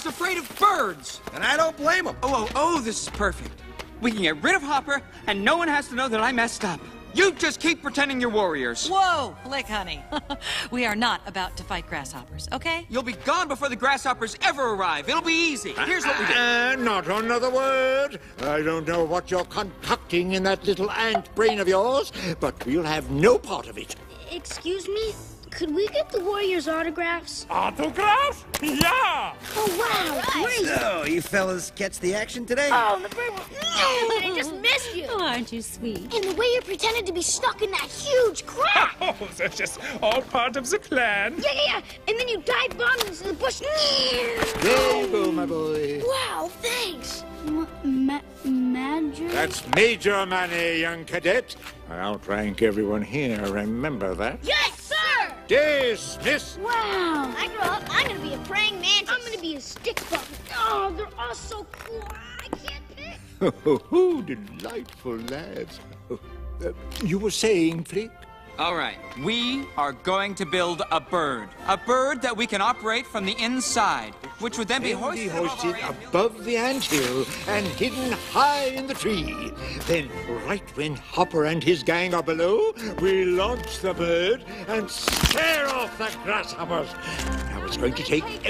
Hopper's afraid of birds. And I don't blame him. Oh, oh, oh, this is perfect. We can get rid of Hopper, and no one has to know that I messed up. You just keep pretending you're warriors. Whoa, Flik, honey. we are not about to fight grasshoppers, okay? You'll be gone before the grasshoppers ever arrive. It'll be easy. Here's what we do. Uh, not another word. I don't know what you're concocting in that little ant brain of yours, but we'll have no part of it. Excuse me? Could we get the Warriors' autographs? Autographs? Yeah! Oh, wow, great! So, you fellas catch the action today? Oh, the bird was... I just missed you! Oh, aren't you sweet? And the way you pretended to be stuck in that huge crack! Oh, that's just all part of the plan. Yeah, yeah, yeah! And then you dive bombed into the bush. There you go, my boy. Wow, thanks! Ma magic? That's major money, young cadet. I outrank everyone here, remember that? Yes, sir! Dismiss! Wow! I grow up, I'm gonna be a praying mantis. I'm gonna be a stick bug. Oh, they're all so cool. I can't pick. Oh, delightful lads. Uh, you were saying, Flik? All right, we are going to build a bird. A bird that we can operate from the inside, which would then be Then be hoisted, above hoisted above the anthill and hidden high in the tree. Then, right when Hopper and his gang are below, we launch the bird and scare off the grasshoppers. Now it's going to take